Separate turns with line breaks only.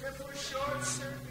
Simple for short circuit.